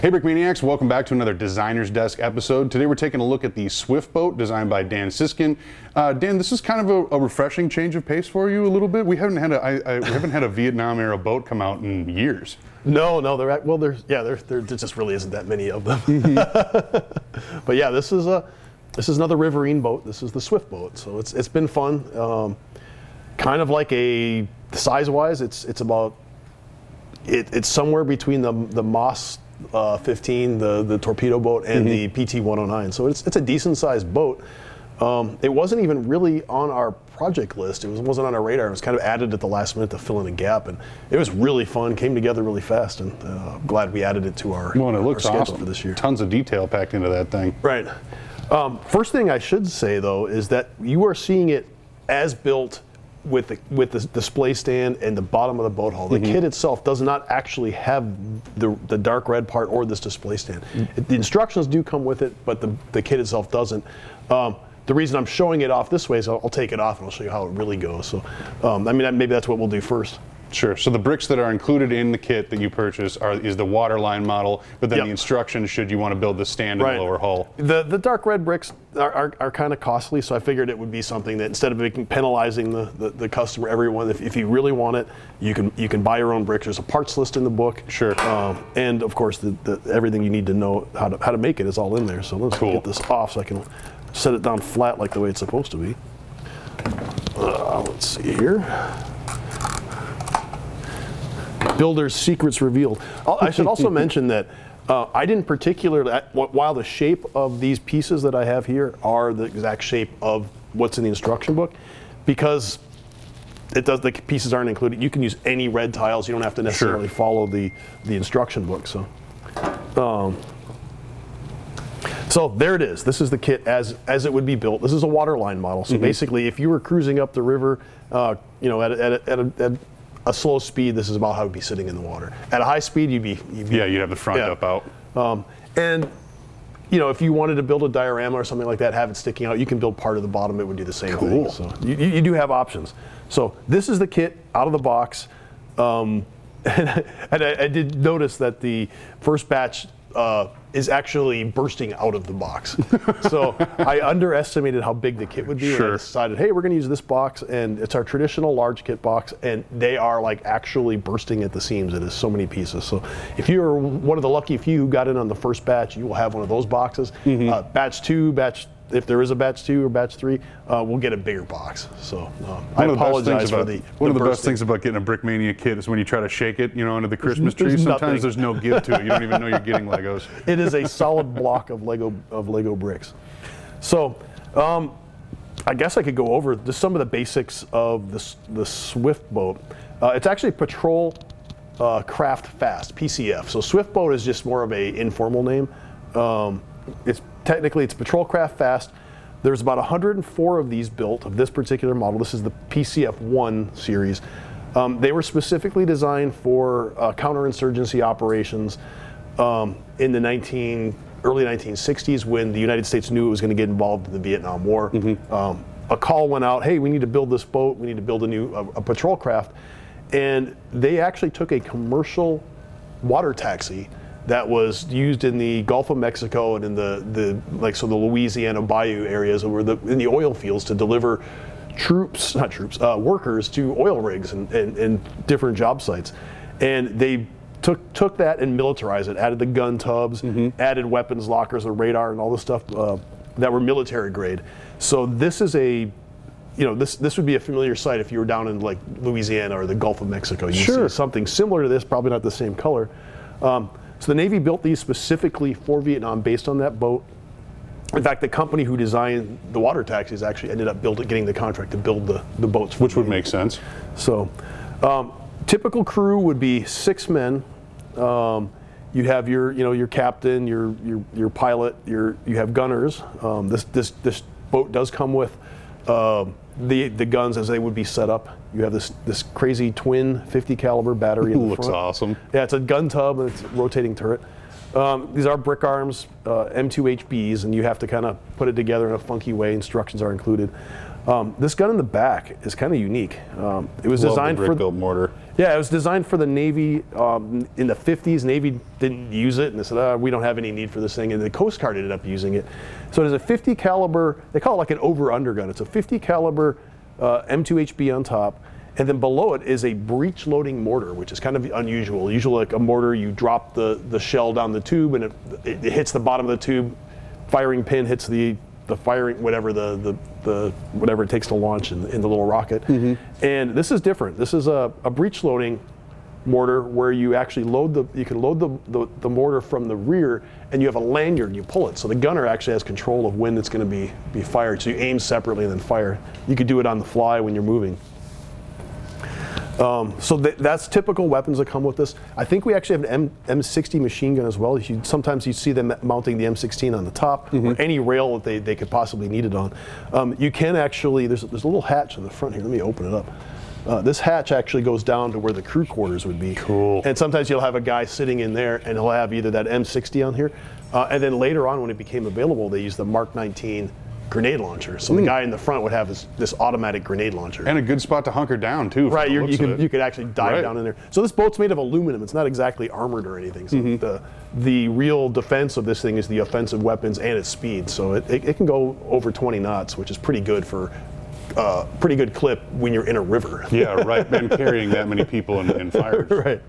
Hey, Brick Maniacs, welcome back to another Designer's Desk episode. Today we're taking a look at the Swift boat designed by Dan Siskind. Uh, Dan, this is kind of a, a, refreshing change of pace for you a little bit. We haven't had a, I, I, we haven't had a Vietnam era boat come out in years. No, no, they're well, there's yeah, there there just really isn't that many of them. Mm-hmm. but yeah, this is a this is another Riverine boat. This is the Swift boat, so it's it's been fun. Um, kind of like a size wise, it's it's about it, it's somewhere between the the MAS uh, 15, the the torpedo boat, and mm-hmm. the PT 109. So it's it's a decent sized boat. Um, it wasn't even really on our project list. It was, wasn't on our radar. It was kind of added at the last minute to fill in a gap, and it was really fun. Came together really fast, and uh, I'm glad we added it to our. Well, and it looks awesome for this year. Tons of detail packed into that thing. Right. Um, first thing I should say though is that you are seeing it as built with the with the display stand and the bottom of the boat hull. The mm-hmm. kit itself does not actually have the the dark red part or this display stand. Mm-hmm. It, the instructions do come with it, but the the kit itself doesn't. Um, the reason I'm showing it off this way is I'll, I'll, take it off and I'll show you how it really goes. So, um, I mean, maybe that's what we'll do first. Sure. So the bricks that are included in the kit that you purchase are is the waterline model, but then yep. the instructions should you want to build the stand right. the lower hull. The the dark red bricks are, are, are kind of costly, so I figured it would be something that instead of making penalizing the, the, the customer, everyone, if, if you really want it, you can you can buy your own bricks. There's a parts list in the book. Sure. Um, and of course, the, the, everything you need to know how to how to make it is all in there. So let's cool. get this off so I can set it down flat like the way it's supposed to be. Uh, let's see here. Builder's secrets revealed. I should also mention that uh, I didn't particularly, while the shape of these pieces that I have here are the exact shape of what's in the instruction book, because it does the pieces aren't included. You can use any red tiles. You don't have to necessarily sure. follow the the instruction book. So, um, so there it is. This is the kit as as it would be built. This is a waterline model. So mm-hmm. basically, if you were cruising up the river, uh, you know, at, at, at, a, at a slow speed, this is about how it'd be sitting in the water. At a high speed, you'd be, you'd be yeah, you'd have the front yeah. up out. Um, and you know, if you wanted to build a diorama or something like that, have it sticking out, you can build part of the bottom. It would do the same cool. thing. So you, you, do have options. So this is the kit out of the box. Um, and, and I, I, did notice that the first batch uh, is actually bursting out of the box. so I underestimated how big the kit would be. Sure. And I decided, hey, we're going to use this box, and it's our traditional large kit box, and they are like actually bursting at the seams. It is so many pieces. So if you're one of the lucky few who got in on the first batch, you will have one of those boxes. Mm-hmm. Uh, batch two, batch if there is a batch two or batch three, uh, we'll get a bigger box. So um, I apologize about, for the. One the of the best things about getting a Brickmania kit is when you try to shake it, you know, under the Christmas tree. There's Sometimes nothing. there's no give to it. You don't even know you're getting Legos. it is a solid block of Lego of Lego bricks. So. Um, I guess I could go over just some of the basics of the, the Swift boat. Uh, it's actually Patrol uh, Craft Fast, PCF. So Swift boat is just more of a informal name. Um, it's technically it's Patrol Craft Fast. There's about 104 of these built of this particular model. This is the PCF1 series. Um, they were specifically designed for uh, counterinsurgency operations um, in the 19 early 1960s when the United States knew it was going to get involved in the Vietnam War. Mm-hmm. Um, a call went out, hey, we need to build this boat. We need to build a new a, a patrol craft, and they actually took a commercial water taxi that was used in the Gulf of Mexico and in the, the like so the Louisiana Bayou areas or the in the oil fields to deliver troops, not troops, uh, workers to oil rigs and, and, and, different job sites. And they took took that and militarized it, added the gun tubs, mm-hmm. added weapons lockers, the radar, and all the stuff uh, that were military grade. So this is a you know, this this would be a familiar sight if you were down in like Louisiana or the Gulf of Mexico. You sure. see something similar to this, probably not the same color. Um, so the Navy built these specifically for Vietnam based on that boat. In fact, the company who designed the water taxis actually ended up building, getting the contract to build the, the boats. Which would make sense. So, um, typical crew would be six men. Um, you'd have your, you know, your captain, your, your, your pilot, your, you have gunners. Um, this, this, this boat does come with uh, the, the guns as they would be set up. You have this this crazy twin 50 caliber battery. In the looks front. awesome. Yeah, it's a gun tub and it's a rotating turret. Um, these are BrickArms, uh, M2HBs, and you have to kind of put it together in a funky way. Instructions are included. Um, this gun in the back is kind of unique. Um, it was Love designed the for built mortar. Yeah, it was designed for the Navy um, in the 50s. Navy didn't use it, and they said, oh, "We don't have any need for this thing." And the Coast Guard ended up using it. So it is a 50 caliber. They call it like an over/under gun. It's a 50 caliber uh, M2HB on top, and then below it is a breech loading mortar, which is kind of unusual. Usually, like a mortar, you drop the the shell down the tube, and it, it, it hits the bottom of the tube. Firing pin hits the the firing whatever the the, the whatever it takes to launch in, in the little rocket. Mm-hmm. And this is different. This is a, a breech loading mortar where you actually load the you can load the, the, the mortar from the rear and you have a lanyard and you pull it. So the gunner actually has control of when it's going to be be fired. So you aim separately and then fire. You could do it on the fly when you're moving. Um, so th- that's typical weapons that come with this. I think we actually have an M- M60 machine gun as well. You, sometimes you see them mounting the M16 on the top or any rail that they, they could possibly need it on. Um, you can actually, there's, there's a little hatch in the front here. Let me open it up. Uh, this hatch actually goes down to where the crew quarters would be. Cool. And sometimes you'll have a guy sitting in there and he'll have either that M60 on here, uh, and then later on when it became available, they used the Mark 19 grenade launcher. So the guy in the front would have this, this automatic grenade launcher. And a good spot to hunker down too. Right, you could you could actually dive Right. down in there. So this boat's made of aluminum. It's not exactly armored or anything. So Mm-hmm. the the real defense of this thing is the offensive weapons and its speed. So it, it, it can go over 20 knots, which is pretty good for uh, pretty good clip when you're in a river. Yeah, right. And carrying that many people in, in fires. right.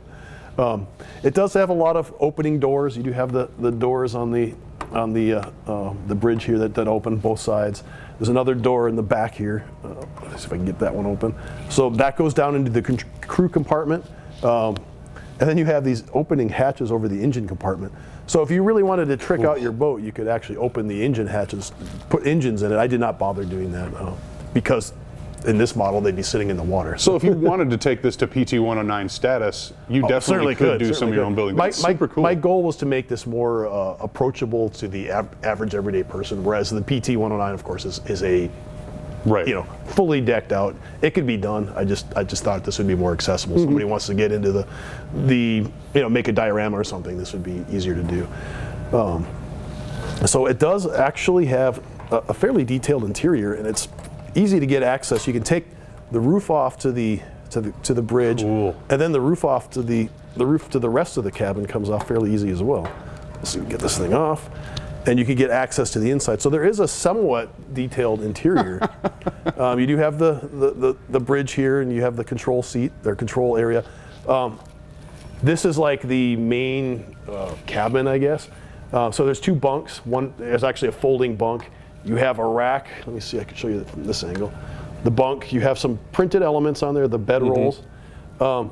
Um, it does have a lot of opening doors. You do have the, the doors on the on the uh, uh, the bridge here that, that open both sides. There's another door in the back here. Uh, let's see if I can get that one open. So that goes down into the crew compartment. Um, and then you have these opening hatches over the engine compartment. So if you really wanted to trick out your boat, you could actually open the engine hatches, put engines in it. I did not bother doing that uh, because in this model they'd be sitting in the water. So if you wanted to take this to PT 109 status, you Oh, definitely could, do some of your own building. My, That's my- super cool. my goal was to make this more uh, approachable to the av- average everyday person, whereas the PT 109, of course, is, is a right. you know fully decked out. It could be done. I just I just thought this would be more accessible. Mm-hmm. Somebody wants to get into the the you know make a diorama or something. This would be easier to do. Um, so it does actually have a, a fairly detailed interior, and it's easy to get access. You can take the roof off to the to the to the bridge, and then the roof off to the the roof to the rest of the cabin comes off fairly easy as well. So you can get this thing off, and you can get access to the inside. So there is a somewhat detailed interior. um, you do have the, the, the the bridge here, and you have the control seat, their control area. Um, this is like the main uh, cabin, I guess. Uh, so there's two bunks. One there's actually a folding bunk. You have a rack. Let me see. I can show you from this angle. The bunk. You have some printed elements on there. The bed rolls. Um,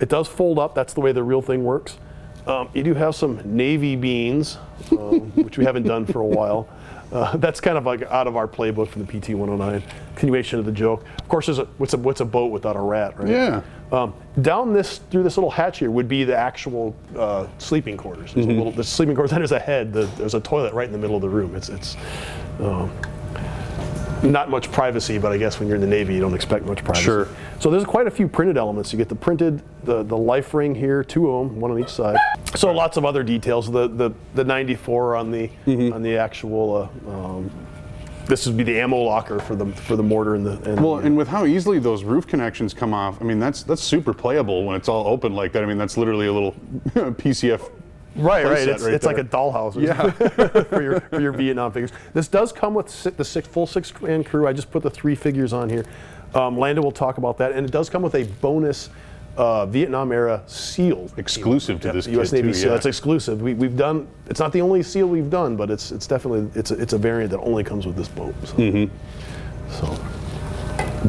it does fold up. That's the way the real thing works. Um, you do have some navy beans, um, which we haven't done for a while. Uh, that's kind of like out of our playbook from the PT 109. Continuation of the joke. Of course, there's a, what's a what's a boat without a rat, right? Yeah. Um, down this through this little hatch here would be the actual uh, sleeping quarters. There's a little the sleeping quarters. Then there's a head. The, there's a toilet right in the middle of the room. It's it's um, not much privacy, but I guess when you're in the Navy, you don't expect much privacy. Sure. So there's quite a few printed elements. You get the printed the the life ring here, two of them, one on each side. So lots of other details. The the the 94 on the on the actual. Uh, um, this would be the ammo locker for the for the mortar and the. And Well, the, and with how easily those roof connections come off, I mean that's that's super playable when it's all open like that. I mean that's literally a little PCF. Right, right. It's, right it's like a dollhouse Yeah. for your for your Vietnam figures. This does come with si- the six, full six man crew. I just put the three figures on here. Um, Landon will talk about that, and it does come with a bonus uh, Vietnam era seal. Exclusive to this U.S. kit, Navy too, seal. yeah. It's exclusive. We, we've done. It's not the only seal we've done, but it's it's definitely it's a, it's a variant that only comes with this boat. So. Mm-hmm. so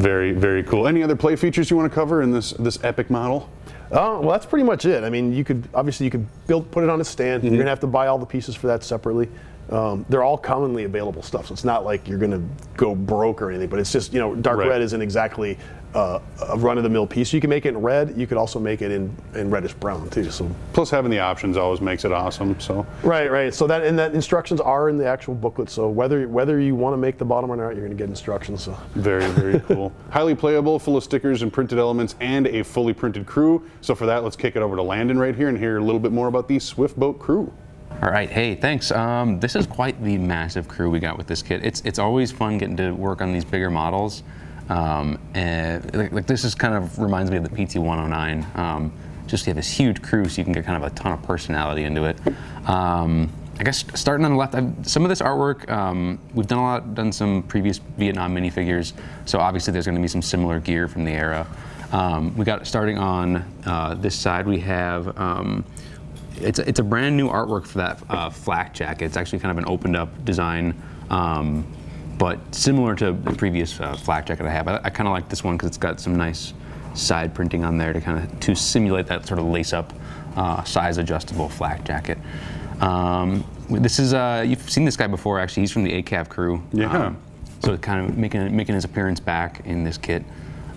Very very cool. Any other play features you want to cover in this this epic model? Uh, well, that's pretty much it. I mean, you could obviously you could build, put it on a stand. You're gonna have to buy all the pieces for that separately. Um, they're all commonly available stuff, so it's not like you're gonna go broke or anything. But it's just you know, dark Right. red isn't exactly uh, a run-of-the-mill piece. You can make it in red. You could also make it in, in reddish brown too. So Plus having the options always makes it awesome. So right, right. So that and that instructions are in the actual booklet. So whether whether you want to make the bottom or not, you're gonna get instructions. So. Very, very cool. Highly playable, full of stickers and printed elements, and a fully printed crew. So for that, let's kick it over to Landon right here and hear a little bit more about the Swift Boat crew. All right, hey, thanks. Um, this is quite the massive crew we got with this kit. It's it's always fun getting to work on these bigger models. Um, and like, like, this is kind of reminds me of the PT109. Um, just you have this huge crew, so you can get kind of a ton of personality into it. Um, I guess starting on the left, I've, some of this artwork, um, we've done a lot, done some previous Vietnam minifigures, so obviously there's going to be some similar gear from the era. Um, we got starting on uh, this side, we have um, it's a, it's a brand new artwork for that uh, flak jacket. It's actually kind of an opened up design, um, but similar to the previous uh, flak jacket I have. I, I kind of like this one because it's got some nice side printing on there to kind of to simulate that sort of lace up uh, size adjustable flak jacket. Um, this is uh, you've seen this guy before actually. He's from the ACAV crew. Yeah. Um, so kind of making making his appearance back in this kit.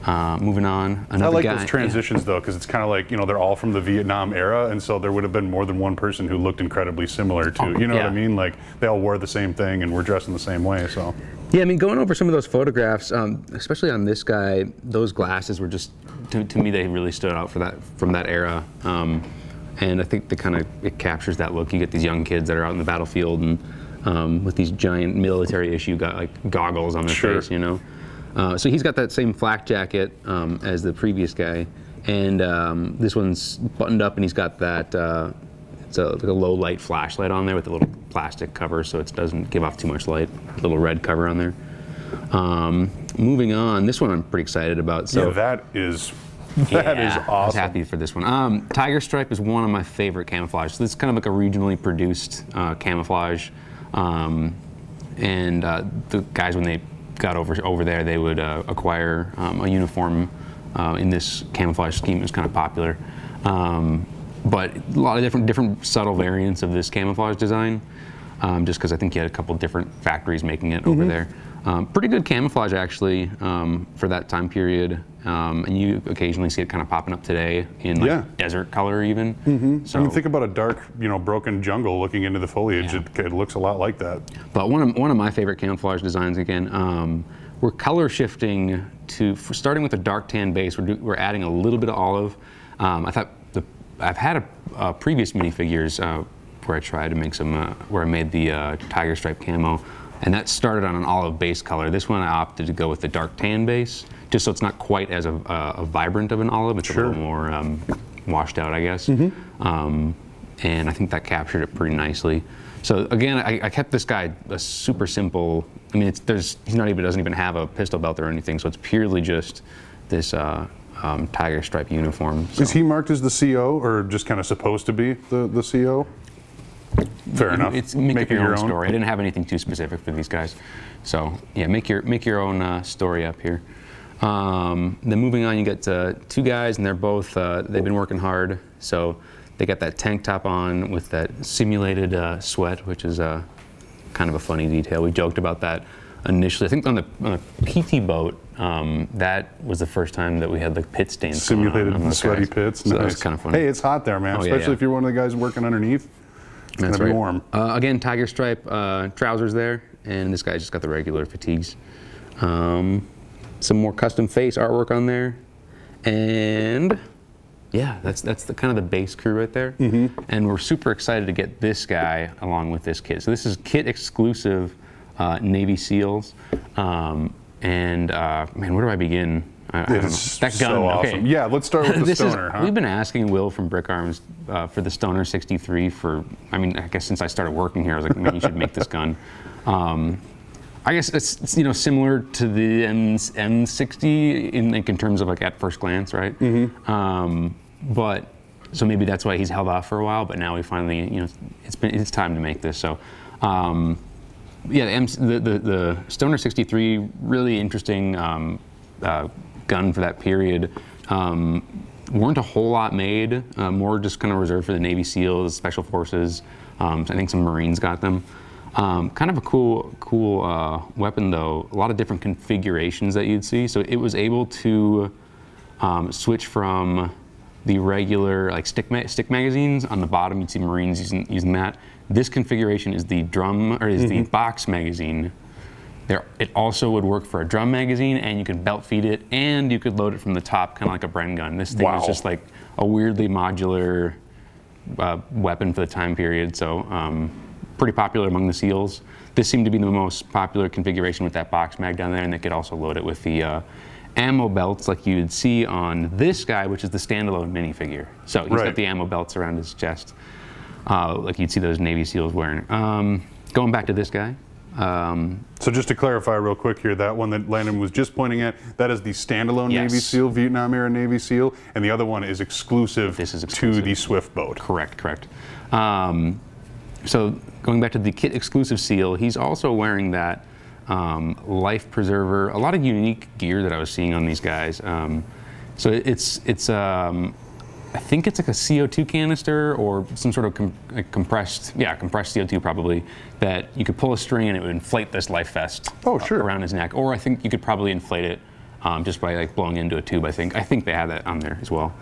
Uh, moving on, another I like guy. those transitions though, because it's kind of like you know they're all from the Vietnam era, and so there would have been more than one person who looked incredibly similar to. You know what I mean? Like they all wore the same thing and were dressed in the same way. So Yeah, I mean, going over some of those photographs, um, especially on this guy, those glasses were just, to, to me, they really stood out for that from that era. Um, and I think they kind of it captures that look. You get these young kids that are out in the battlefield and um, with these giant military issue got like goggles on their Sure. face, you know. Uh, so he's got that same flak jacket um, as the previous guy, and um, this one's buttoned up, and he's got that. Uh, it's a, like a low light flashlight on there with a little plastic cover so it doesn't give off too much light. little red cover on there. Um, moving on, this one I'm pretty excited about. So yeah, that is that is yeah, I was happy for this one. Um, Tiger Stripe is one of my favorite camouflage. So this is kind of like a regionally produced uh, camouflage. Um, and uh, the guys, when they got over over there, they would uh, acquire um, a uniform uh, in this camouflage scheme. It was kind of popular. Um, but a lot of different different subtle variants of this camouflage design. Um, just because I think you had a couple different factories making it Mm-hmm. over there. Um, pretty good camouflage actually um, for that time period, um, and you occasionally see it kind of popping up today in like Yeah. desert color even. Mm-hmm. So, I mean, think about a dark, you know, broken jungle looking into the foliage. Yeah. It, it looks a lot like that. but one of one of my favorite camouflage designs again, um, we're color shifting to for starting with a dark tan base. We're do, we're adding a little bit of olive. Um, I thought the I've had a, uh, previous minifigures uh, where I tried to make some uh, where I made the uh, tiger stripe camo, and that started on an olive base color. This one I opted to go with the dark tan base, just so it's not quite as a, a, a vibrant of an olive. It's Sure. a little more um, washed out, I guess. Um, and I think that captured it pretty nicely. So again, I, I kept this guy a super simple. I mean, it's, there's he's not even doesn't even have a pistol belt or anything. So it's purely just this uh, um, tiger stripe uniform. So. Is he marked as the CO or just kind of supposed to be the, the CO? Fair enough. It's make, your, own, story. I didn't have anything too specific for these guys, so yeah, make your make your own uh, story up here. Um, then moving on, you get uh, two guys, and they're both uh, they've been working hard. So they got that tank top on with that simulated uh, sweat, which is uh, kind of a funny detail. We joked about that initially. I think on the, on the PT boat, um, that was the first time that we had the pit stains. on Simulated on those sweaty guys. pits. So nice. was kind of funny. Hey, it's hot there, man. Oh, yeah, Especially yeah. if you're one of the guys working underneath. It's That's right. warm. Uh, again, tiger stripe uh, trousers there, and this guy's just got the regular fatigues. Um, some more custom face artwork on there, and yeah, that's that's the kind of the base crew right there. Mm-hmm. And we're super excited to get this guy along with this kit. So this is kit exclusive uh, Navy SEALs, um, and uh, man, where do I begin? I, I don't know. That gun, so okay. Yeah, let's start with the This is- stoner, huh? We've been asking Will from BrickArms uh, for the Stoner 63 for, I mean, I guess since I started working here, I was like, man, you should make this gun. Um, I guess it's, it's, you know similar to the M, M60 in like in terms of like at first glance, right? Mm-hmm. Um, but so maybe that's why he's held off for a while. But now we finally, you know, it's been it's time to make this. So. Um, yeah, the, M- the, the, the Stoner 63, really interesting um, uh, gun for that period. Um, weren't a whole lot made, uh, more just kind of reserved for the Navy SEALs, Special Forces. Um, I think some Marines got them. Um, kind of a cool, cool uh, weapon though. A lot of different configurations that you'd see. So it was able to um, switch from the regular like stick ma- stick magazines on the bottom. You'd see Marines using using that. This configuration is the drum or is the box magazine. There, it also would work for a drum magazine, and you could belt feed it, and you could load it from the top, kind of like a Bren gun. This thing Wow. is just like a weirdly modular uh, weapon for the time period. So um, pretty popular among the seals. This seemed to be the most popular configuration with that box mag down there, and they could also load it with the uh, ammo belts like you'd see on this guy, which is the standalone minifigure. So he's Right. got the ammo belts around his chest, uh, like you'd see those Navy SEALs wearing. Um, going back to this guy. Um, So just to clarify real quick here, that one that Landon was just pointing at, that is the standalone Yes. Navy SEAL, Vietnam era Navy SEAL, and the other one is exclusive, This is to the Swift boat. Correct, correct. Um, so going back to the kit exclusive seal, he's also wearing that um, life preserver. A lot of unique gear that I was seeing on these guys. Um, so it's it's um, I think it's like a CO2 canister or some sort of com- like compressed, yeah, compressed CO2 probably, that you could pull a string and it would inflate this life vest Oh, sure. around his neck. Or I think you could probably inflate it um, just by like blowing into a tube. I think I think they had that on there as well.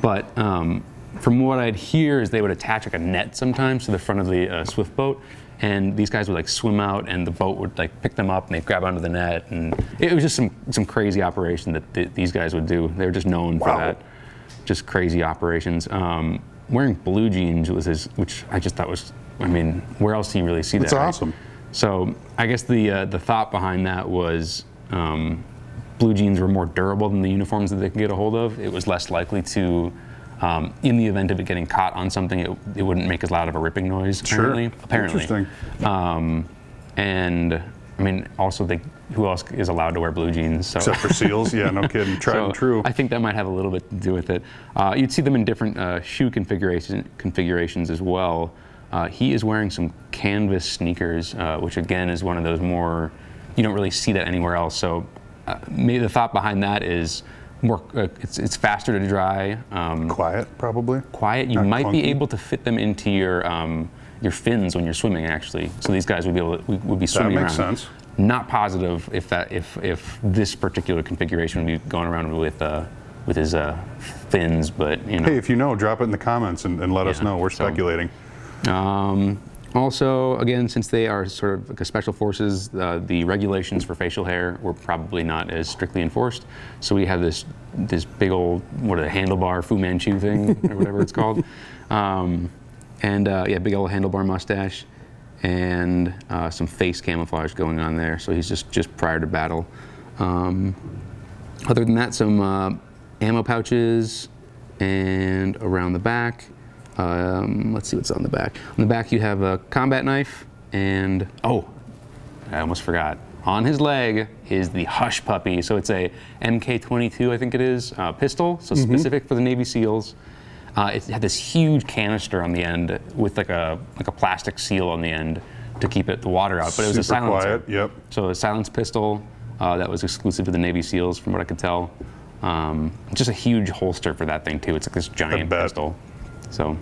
But um, from what I'd hear is they would attach like a net sometimes to the front of the uh, Swift boat, and these guys would like swim out, and the boat would like pick them up, and they'd grab onto the net, and it was just some some crazy operation that th- these guys would do. They were just known Wow. for that, just crazy operations. Um, wearing blue jeans was his, which I just thought was, I mean, where else do you really see That's that? right? awesome. So I guess the uh, the thought behind that was um, blue jeans were more durable than the uniforms that they could get a hold of. It was less likely to, um, in the event of it getting caught on something, it, it wouldn't make as loud of a ripping noise. Sure. Apparently, apparently. Interesting. Um, and I mean, also, they, who else is allowed to wear blue jeans? So. Except for SEALs, yeah, no kidding, tried So and true. I think that might have a little bit to do with it. Uh, you'd see them in different uh, shoe configuration, configurations as well. Uh, he is wearing some canvas sneakers, uh, which again is one of those more, you don't really see that anywhere else. So uh, maybe the thought behind that is more, uh, it's, it's faster to dry, um, Quiet, probably. quiet. You Not might be able to fit them into your um, your fins when you're swimming, actually. So these guys would be able to, would be swimming around. That makes around. sense. Not positive if that if if this particular configuration would be going around with uh, with his uh, fins, but you know. Hey, if you know, drop it in the comments and, and let us know. We're so- speculating. Um, also, again, since they are sort of like a special forces, uh, the regulations for facial hair were probably not as strictly enforced. So we have this this big old what a handlebar Fu Manchu thing or whatever it's called, um, and uh, yeah, big old handlebar mustache, and uh, some face camouflage going on there. So he's just just prior to battle. Um, other than that, some uh, ammo pouches and around the back. Um, let's see what's on the back. On the back, you have a combat knife and oh, I almost forgot. On his leg is the Hush Puppy. So it's a MK22, I think it is, uh, pistol. So specific for the Navy SEALs. Uh, it had this huge canister on the end with like a like a plastic seal on the end to keep it the water out. But it was a silencer. quiet, yep. So a silence pistol uh, that was exclusive to the Navy SEALs, from what I could tell. Um, just a huge holster for that thing too. It's like this giant pistol. So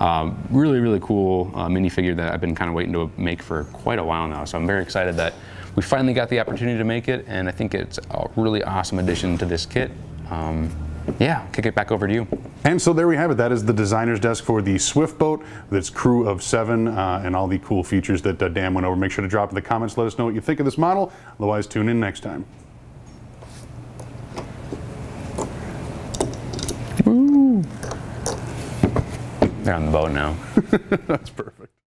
um, really, really cool uh, minifigure that I've been kind of waiting to make for quite a while now. So I'm very excited that we finally got the opportunity to make it, and I think it's a really awesome addition to this kit. Um, yeah, kick it back over to you. And so there we have it. That is the designer's desk for the Swift boat with its crew of seven uh, and all the cool features that uh, Dan went over. Make sure to drop in the comments. Let us know what you think of this model. Otherwise, tune in next time. They're on the boat now. That's perfect.